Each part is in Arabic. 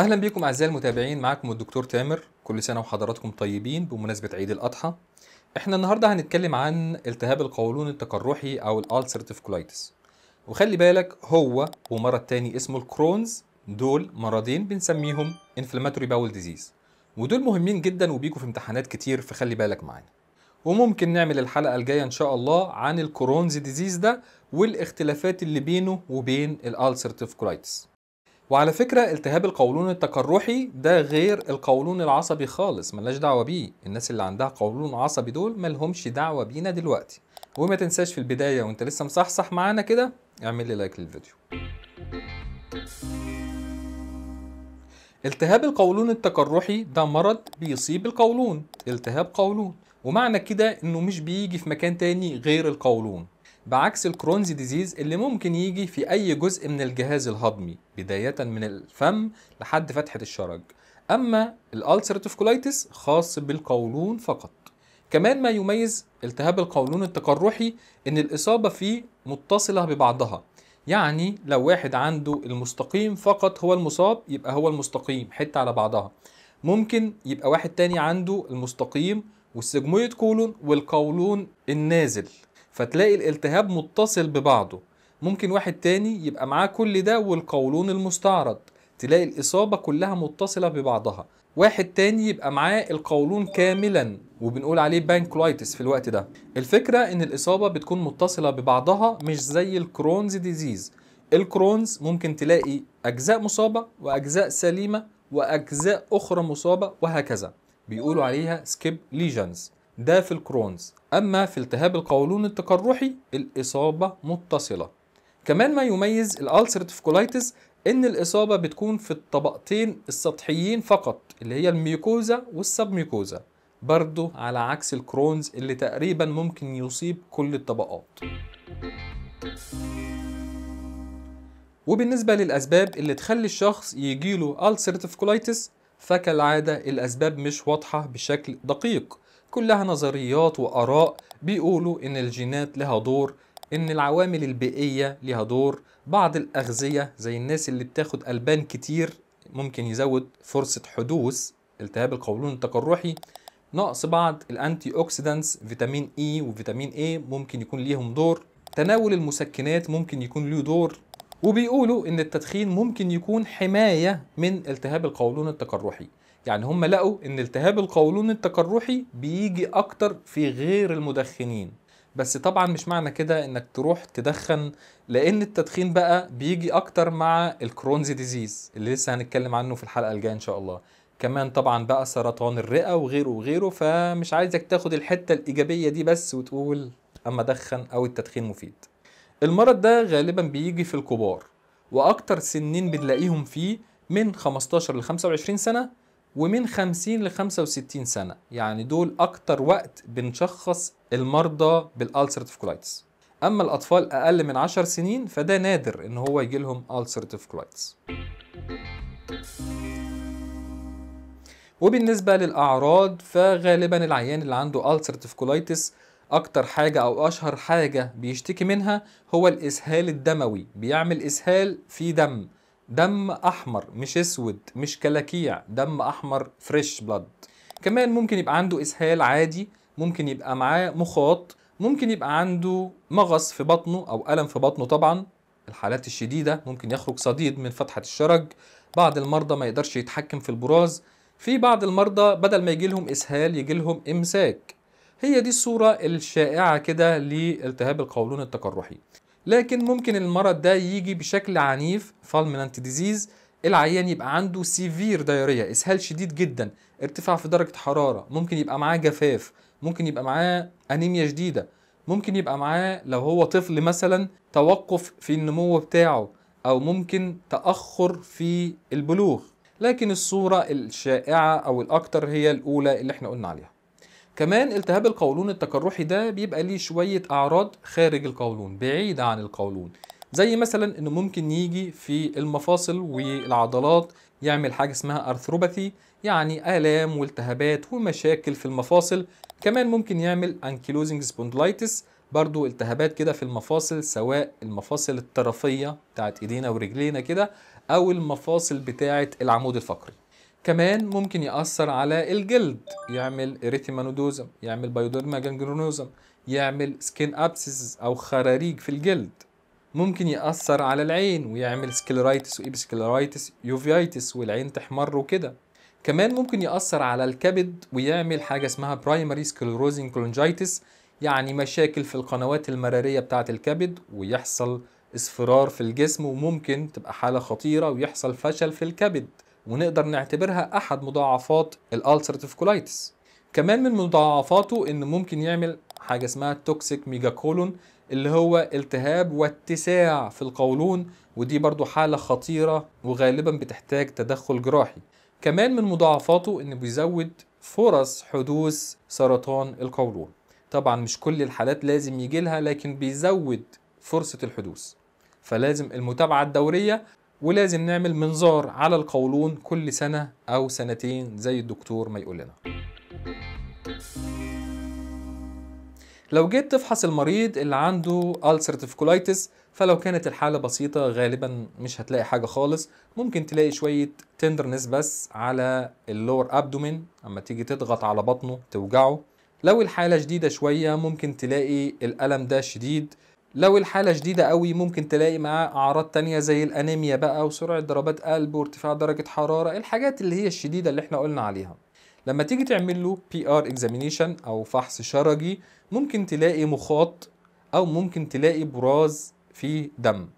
أهلا بكم أعزائي المتابعين معاكم الدكتور تامر كل سنة وحضراتكم طيبين بمناسبة عيد الأضحى. إحنا النهارده هنتكلم عن التهاب القولون التقرحي أو ال ulcerative colitis وخلي بالك هو ومرض تاني اسمه ال Crohn's دول مرضين بنسميهم inflammatory bowel disease ودول مهمين جدا وبيجوا في امتحانات كتير فخلي بالك معانا. وممكن نعمل الحلقة الجاية إن شاء الله عن ال Crohn's disease ده والاختلافات اللي بينه وبين ال ulcerative colitis وعلى فكرة التهاب القولون التقرحي ده غير القولون العصبي خالص ملناش دعوة بيه. الناس اللي عندها قولون عصبي دول ملهمش دعوة بينا دلوقتي. وما تنساش في البداية وانت لسه مصحصح معانا كده اعمل لي لايك للفيديو. التهاب القولون التقرحي ده مرض بيصيب القولون التهاب قولون. ومعنى كده إنه مش بيجي في مكان تاني غير القولون. بعكس ال Crohn's ديزيز اللي ممكن يجي في أي جزء من الجهاز الهضمي بداية من الفم لحد فتحة الشرج. أما ال ulcerative colitis خاص بالقولون فقط. كمان ما يميز التهاب القولون التقرحي إن الإصابة فيه متصلة ببعضها. يعني لو واحد عنده المستقيم فقط هو المصاب يبقى هو المستقيم حتة على بعضها. ممكن يبقى واحد تاني عنده المستقيم وال sigmoid colon والقولون النازل. فتلاقي الالتهاب متصل ببعضه. ممكن واحد تاني يبقى معاه كل ده والقولون المستعرض تلاقي الإصابة كلها متصلة ببعضها. واحد تاني يبقى معاه القولون كاملا وبنقول عليه pancolitis في الوقت ده. الفكرة إن الإصابة بتكون متصلة ببعضها مش زي ال Crohn's disease. ال Crohn's ممكن تلاقي أجزاء مصابة وأجزاء سليمة وأجزاء أخرى مصابة وهكذا. بيقولوا عليها skip lesions ده في ال Crohn's. أما في التهاب القولون التقرحي الإصابة متصلة. كمان ما يميز ال ulcerative colitis إن الإصابة بتكون في الطبقتين السطحيين فقط اللي هي ال mucosa وال submucosa برضو على عكس ال Crohn's اللي تقريبا ممكن يصيب كل الطبقات. وبالنسبة للأسباب اللي تخلي الشخص يجيله ulcerative colitis فكالعادة الأسباب مش واضحة بشكل دقيق. كلها نظريات وآراء بيقولوا إن الجينات لها دور إن العوامل البيئية لها دور بعض الأغذية زي الناس اللي بتاخد ألبان كتير ممكن يزود فرصة حدوث التهاب القولون التقرحي نقص بعض ال antioxidants فيتامين A وفيتامين E ممكن يكون ليهم دور. تناول المسكنات ممكن يكون له دور. وبيقولوا إن التدخين ممكن يكون حماية من التهاب القولون التقرحي يعني هم لقوا إن التهاب القولون التقرحي بيجي أكتر في غير المدخنين. بس طبعا مش معنى كده إنك تروح تدخن لأن التدخين بقى بيجي أكتر مع ال Crohn's disease اللي لسه هنتكلم عنه في الحلقة الجاية إن شاء الله. كمان طبعا بقى سرطان الرئة وغيره وغيره فمش عايزك تاخد الحتة الإيجابية دي بس وتقول أما دخن أو التدخين مفيد. المرض ده غالبا بيجي في الكبار وأكتر سنين بنلاقيهم فيه من 15 ل 25 سنة ومن 50 ل 65 سنة. يعني دول أكتر وقت بنشخص المرضى بال ulcerative colitis أما الأطفال أقل من 10 سنين فده نادر إن هو يجي لهم ulcerative colitis وبالنسبة للأعراض فغالبا العيان اللي عنده ulcerative colitis أكتر حاجة أو أشهر حاجة بيشتكي منها هو الإسهال الدموي. بيعمل إسهال في دم. دم أحمر مش أسود مش كلاكيع دم أحمر فريش بلاد كمان ممكن يبقى عنده إسهال عادي ممكن يبقى معاه مخاط ممكن يبقى عنده مغص في بطنه أو ألم في بطنه طبعا. الحالات الشديدة ممكن يخرج صديد من فتحة الشرج بعض المرضى ما يقدرش يتحكم في البراز. في بعض المرضى بدل ما يجي لهم إسهال يجي لهم إمساك. هي دي الصورة الشائعة كده لالتهاب القولون التقرحي. لكن ممكن المرض ده يجي بشكل عنيف fulminant disease العيان يبقى عنده severe diarrhea إسهال شديد جدا ارتفاع في درجة حرارة ممكن يبقى معاه جفاف ممكن يبقى معاه انيميا شديدة ممكن يبقى معاه لو هو طفل مثلا توقف في النمو بتاعه أو ممكن تأخر في البلوغ. لكن الصورة الشائعة أو الاكثر هي الأولى اللي إحنا قلنا عليها. كمان التهاب القولون التقرحي ده بيبقى ليه شوية أعراض خارج القولون بعيدة عن القولون. زي مثلا إنه ممكن يجي في المفاصل والعضلات يعمل حاجة اسمها arthropathy يعني آلام والتهابات ومشاكل في المفاصل. كمان ممكن يعمل ankylosing spondylitis برضو التهابات كده في المفاصل سواء المفاصل الطرفية بتاعت إيدينا ورجلينا كده أو المفاصل بتاعة العمود الفقري. كمان ممكن يأثر على الجلد يعمل erythema nodosum يعمل pyoderma gangrenosum يعمل skin abscess أو خراريج في الجلد. ممكن يأثر على العين ويعمل scleritis و episcleritis uveitis والعين تحمر وكده. كمان ممكن يأثر على الكبد ويعمل حاجة اسمها primary sclerosing cholangitis يعني مشاكل في القنوات المرارية بتاعة الكبد ويحصل إصفرار في الجسم وممكن تبقى حالة خطيرة ويحصل فشل في الكبد. ونقدر نعتبرها أحد مضاعفات ال ulcerative colitis كمان من مضاعفاته إن ممكن يعمل حاجة اسمها toxic megacolon اللي هو التهاب واتساع في القولون ودي برضو حالة خطيرة وغالبا بتحتاج تدخل جراحي. كمان من مضاعفاته إنه بيزود فرص حدوث سرطان القولون. طبعا مش كل الحالات لازم يجي لها لكن بيزود فرصة الحدوث. فلازم المتابعة الدورية ولازم نعمل منظار على القولون كل سنة أو سنتين زي الدكتور ما يقول لنا. لو جيت تفحص المريض اللي عنده ulcerative colitis فلو كانت الحالة بسيطة غالبا مش هتلاقي حاجة خالص. ممكن تلاقي شوية tenderness بس على ال lower abdomen أما تيجي تضغط على بطنه توجعه. لو الحالة شديدة شوية ممكن تلاقي الألم ده شديد. لو الحالة شديدة قوي ممكن تلاقي معاه أعراض تانية زي الأنيميا بقى وسرعة ضربات قلب وارتفاع درجة حرارة الحاجات اللي هي الشديدة اللي إحنا قلنا عليها. لما تيجي تعمل له PR examination أو فحص شرجي ممكن تلاقي مخاط أو ممكن تلاقي براز فيه دم.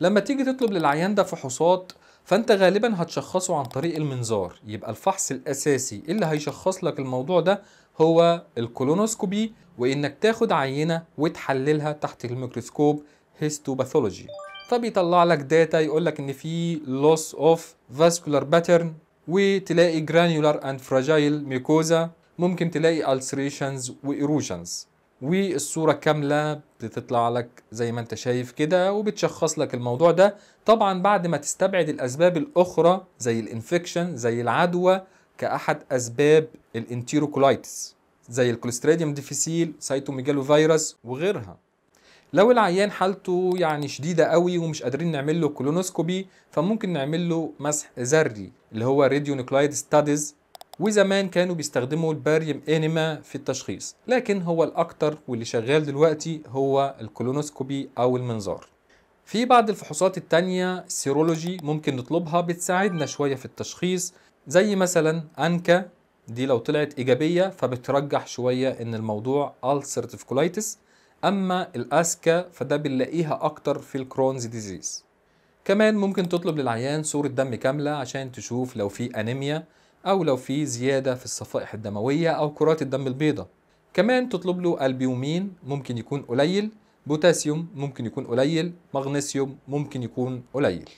لما تيجي تطلب للعيان ده فحوصات فأنت غالبا هتشخصه عن طريق المنظار. يبقى الفحص الأساسي اللي هيشخص لك الموضوع ده هو ال colonoscopy وإنك تاخد عينة وتحللها تحت الميكروسكوب histopathology. فبيطلع لك data يقول لك إن في loss of vascular pattern وتلاقي granular and friable mucosa ممكن تلاقي ulcerations و erosions والصورة كاملة بتطلع لك زي ما أنت شايف كده وبتشخص لك الموضوع ده. طبعا بعد ما تستبعد الأسباب الأخرى زي ال infection زي العدوى كأحد أسباب ال enterocolitis زي ال Clostridium difficile cytomegalovirus وغيرها. لو العيان حالته يعني شديدة قوي ومش قادرين نعمل له colonoscopy فممكن نعمل له مسح ذري اللي هو radionuclide studies وزمان كانوا بيستخدموا ال barium enema في التشخيص. لكن هو الأكتر واللي شغال دلوقتي هو ال colonoscopy أو المنظار. في بعض الفحوصات التانية serology ممكن نطلبها بتساعدنا شوية في التشخيص زي مثلا ANCA دي لو طلعت إيجابية فبترجح شوية إن الموضوع ulcerative colitis أما ال ASCA فده بنلاقيها أكتر في ال Crohn's disease كمان ممكن تطلب للعيان صورة دم كاملة عشان تشوف لو في أنيميا أو لو في زيادة في الصفائح الدموية أو كرات الدم البيضاء. كمان تطلب له ألبيومين ممكن يكون قليل بوتاسيوم ممكن يكون قليل مغنيسيوم ممكن يكون قليل.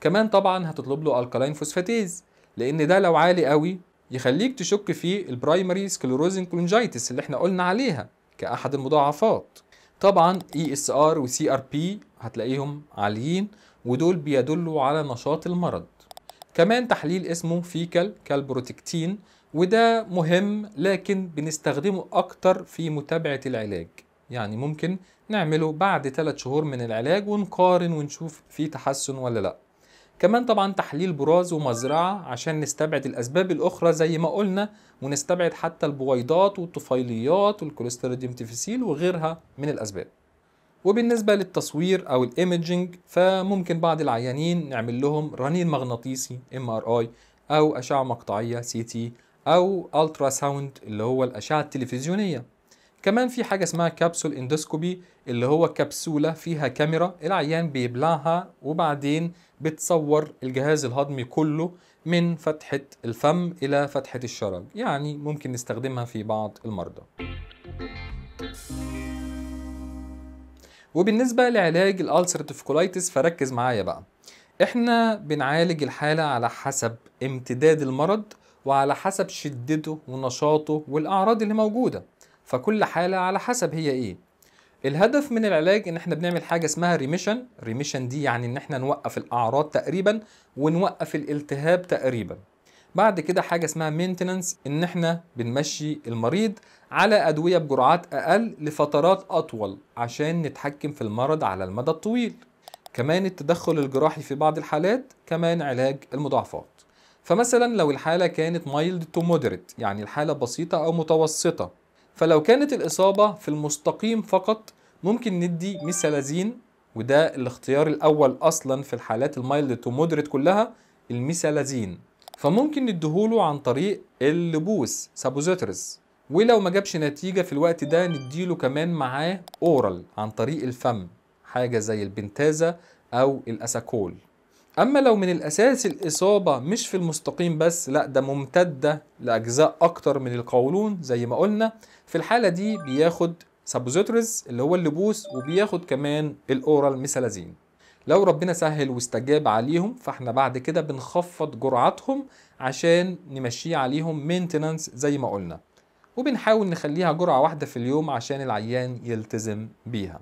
كمان طبعا هتطلب له alkaline phosphatase لأن ده لو عالي قوي يخليك تشك في ال primary sclerosing cholangitis اللي إحنا قلنا عليها كأحد المضاعفات. طبعا ESR و CRP هتلاقيهم عاليين ودول بيدلوا على نشاط المرض. كمان تحليل اسمه fecal calprotectin وده مهم لكن بنستخدمه أكتر في متابعة العلاج. يعني ممكن نعمله بعد 3 شهور من العلاج ونقارن ونشوف في تحسن ولا لأ. كمان طبعا تحليل براز ومزرعة عشان نستبعد الأسباب الأخرى زي ما قلنا ونستبعد حتى البويضات والطفيليات وال Clostridium difficile وغيرها من الأسباب. وبالنسبة للتصوير أو ال imaging فممكن بعض العيانين نعمل لهم رنين مغناطيسي MRI أو أشعة مقطعية CT أو ultrasound اللي هو الأشعة التلفزيونية. كمان في حاجة اسمها capsule endoscopy اللي هو كبسولة فيها كاميرا العيان بيبلعها وبعدين بتصور الجهاز الهضمي كله من فتحة الفم إلى فتحة الشرج. يعني ممكن نستخدمها في بعض المرضى. وبالنسبة لعلاج ال ulcerative colitis فركز معايا بقى. إحنا بنعالج الحالة على حسب امتداد المرض وعلى حسب شدته ونشاطه والأعراض اللي موجودة. فكل حالة على حسب هي إيه. الهدف من العلاج إن إحنا بنعمل حاجة اسمها remission remission دي يعني إن إحنا نوقف الأعراض تقريبا ونوقف الالتهاب تقريبا. بعد كده حاجة اسمها maintenance إن إحنا بنمشي المريض على أدوية بجرعات أقل لفترات أطول عشان نتحكم في المرض على المدى الطويل. كمان التدخل الجراحي في بعض الحالات كمان علاج المضاعفات. فمثلا لو الحالة كانت mild to moderate يعني الحالة بسيطة أو متوسطة فلو كانت الإصابة في المستقيم فقط ممكن ندي mesalazine وده الاختيار الأول أصلا في الحالات ال mild to moderate كلها ال mesalazine فممكن نديهوله عن طريق اللبوس suppositories ولو ما جابش نتيجة في الوقت ده نديله كمان معاه oral عن طريق الفم حاجة زي البنتازا أو الأساكول. أما لو من الأساس الإصابة مش في المستقيم بس لا ده ممتدة لأجزاء أكتر من القولون زي ما قلنا. في الحالة دي بياخد suppositories اللي هو اللبوس وبياخد كمان ال oral mesalazine لو ربنا سهل واستجاب عليهم فإحنا بعد كده بنخفض جرعاتهم عشان نمشيه عليهم مينتنانس زي ما قلنا. وبنحاول نخليها جرعة واحدة في اليوم عشان العيان يلتزم بيها.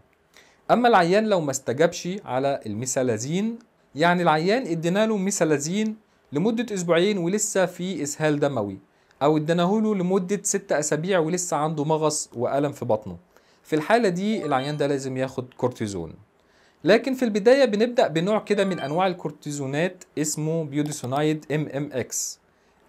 أما العيان لو ما استجابش على الميسالازين يعني العيان ادينا له ميسالازين لمدة أسبوعين ولسه في إسهال دموي أو اديناه له لمدة ست أسابيع ولسه عنده مغص وألم في بطنه. في الحالة دي العيان ده لازم ياخد كورتيزون. لكن في البداية بنبدأ بنوع كده من أنواع الكورتيزونات اسمه budesonide MMX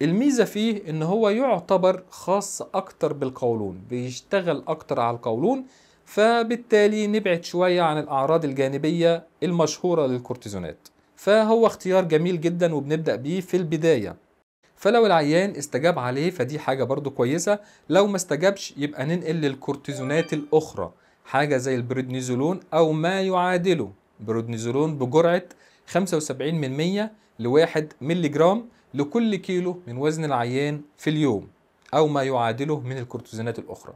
الميزة فيه إن هو يعتبر خاص أكتر بالقولون بيشتغل أكتر على القولون فبالتالي نبعد شوية عن الأعراض الجانبية المشهورة للكورتيزونات. فهو اختيار جميل جدا وبنبدأ بيه في البداية. فلو العيان استجاب عليه فدي حاجة برضو كويسة. لو ما استجابش يبقى ننقل للكورتيزونات الأخرى حاجة زي البريدنيزولون أو ما يعادله. بريدنيزولون بجرعة 75 من 100 لواحد ملي جرام لكل كيلو من وزن العيان في اليوم أو ما يعادله من الكورتيزونات الأخرى.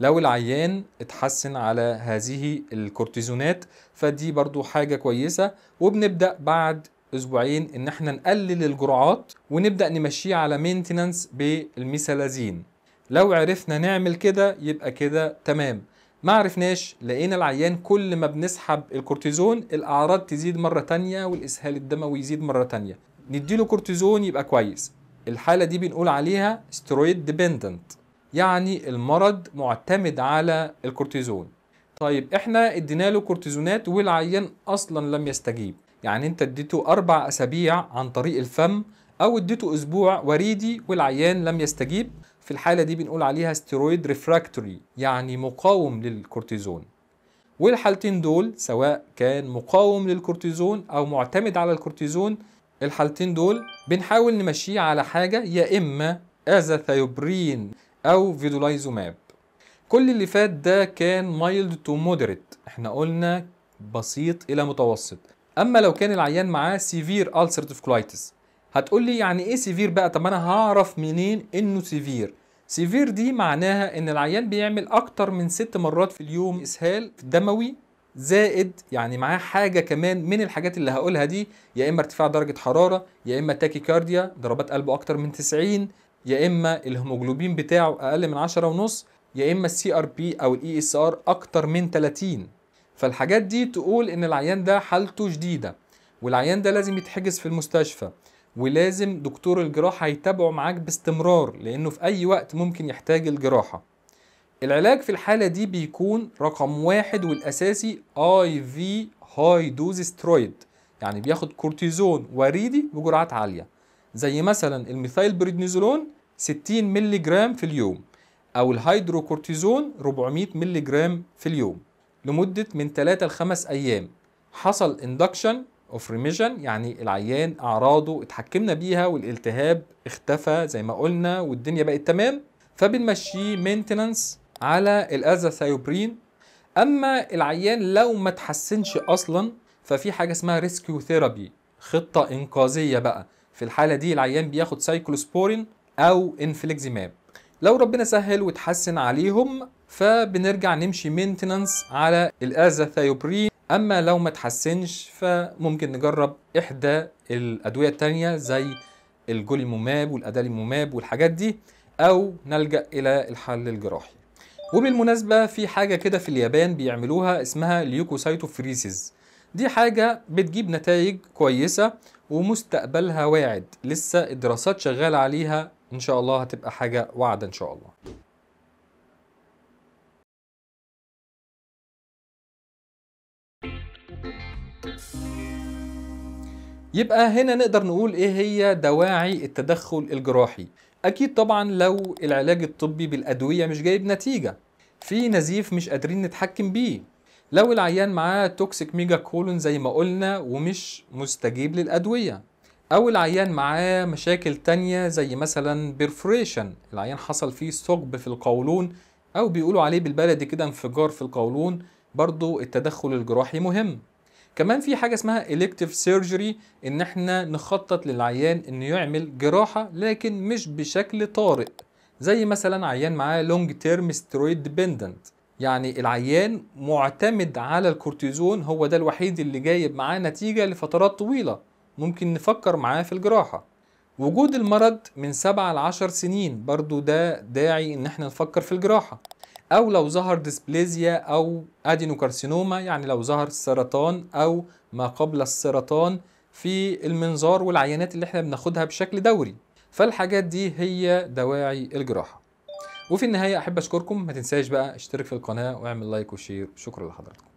لو العيان اتحسن على هذه الكورتيزونات فدي برضو حاجة كويسة. وبنبدأ بعد أسبوعين إن إحنا نقلل الجرعات ونبدأ نمشيه على maintenance بال mesalazine لو عرفنا نعمل كده يبقى كده تمام. ما عرفناش لقينا العيان كل ما بنسحب الكورتيزون الأعراض تزيد مرة تانية والإسهال الدموي يزيد مرة تانية. نديله كورتيزون يبقى كويس. الحالة دي بنقول عليها steroid dependent يعني المرض معتمد على الكورتيزون. طيب إحنا ادينا له كورتيزونات والعيان أصلا لم يستجيب. يعني أنت اديته أربع أسابيع عن طريق الفم أو اديته أسبوع وريدي والعيان لم يستجيب. في الحالة دي بنقول عليها steroid refractory يعني مقاوم للكورتيزون. والحالتين دول سواء كان مقاوم للكورتيزون أو معتمد على الكورتيزون الحالتين دول بنحاول نمشيه على حاجة يا إما azathioprine أو vedolizumab كل اللي فات ده كان mild to moderate إحنا قلنا بسيط إلى متوسط. أما لو كان العيان معاه severe ulcerative colitis هتقول لي يعني إيه severe بقى؟ طب أنا هعرف منين إنه severe severe دي معناها إن العيان بيعمل أكتر من ست مرات في اليوم إسهال دموي زائد يعني معاه حاجة كمان من الحاجات اللي هقولها دي يا إما ارتفاع درجة حرارة يا إما tachycardia ضربات قلبه أكتر من 90 يا إما الهيموجلوبين بتاعه أقل من 10 ونص يا إما ال CRP أو ال ESR أكتر من 30 فالحاجات دي تقول إن العيان ده حالته شديدة والعيان ده لازم يتحجز في المستشفى ولازم دكتور الجراحة يتابعه معاك باستمرار لأنه في أي وقت ممكن يحتاج الجراحة. العلاج في الحالة دي بيكون رقم واحد والأساسي IV high dose steroid يعني بياخد كورتيزون وريدي بجرعات عالية. زي مثلا ال methylprednisolone 60 ملي جرام في اليوم أو الهيدروكورتيزون 400 ملي جرام في اليوم لمدة من 3 ل 5 أيام. حصل induction of remission يعني العيان أعراضه اتحكمنا بيها والالتهاب اختفى زي ما قلنا والدنيا بقت تمام فبنمشيه maintenance على ال azathioprine. أما العيان لو ما تحسنش أصلا ففي حاجة اسمها rescue therapy خطة إنقاذية بقى. في الحالة دي العيان بياخد سايكلوسبورين أو infliximab. لو ربنا سهل وتحسن عليهم فبنرجع نمشي maintenance على ال azathioprine. أما لو ما تحسنش فممكن نجرب إحدى الأدوية التانية زي ال golimumab وال adalimumab والحاجات دي أو نلجأ إلى الحل الجراحي. وبالمناسبة في حاجة كده في اليابان بيعملوها اسمها leukocytapheresis دي حاجة بتجيب نتائج كويسة ومستقبلها واعد. لسه الدراسات شغالة عليها. إن شاء الله هتبقى حاجة واعدة إن شاء الله. يبقى هنا نقدر نقول إيه هي دواعي التدخل الجراحي؟ أكيد طبعا لو العلاج الطبي بالأدوية مش جايب نتيجة. في نزيف مش قادرين نتحكم بيه. لو العيان معاه toxic megacolon زي ما قلنا ومش مستجيب للأدوية أو العيان معاه مشاكل تانية زي مثلا perforation العيان حصل فيه ثقب في القولون أو بيقولوا عليه بالبلدي كده انفجار في القولون برضو التدخل الجراحي مهم. كمان في حاجة اسمها elective surgery إن إحنا نخطط للعيان إنه يعمل جراحة لكن مش بشكل طارئ. زي مثلا عيان معاه long term steroid dependent. يعني العيان معتمد على الكورتيزون هو ده الوحيد اللي جايب معاه نتيجة لفترات طويلة ممكن نفكر معاه في الجراحة. وجود المرض من 7 ل 10 سنين برضو ده داعي إن إحنا نفكر في الجراحة. أو لو ظهر dysplasia أو adenocarcinoma يعني لو ظهر سرطان أو ما قبل السرطان في المنظار والعينات اللي إحنا بناخدها بشكل دوري. فالحاجات دي هي دواعي الجراحة. وفي النهاية أحب أشكركم. ما تنساش بقى اشترك في القناة واعمل like و share. شكرا لحضراتكم.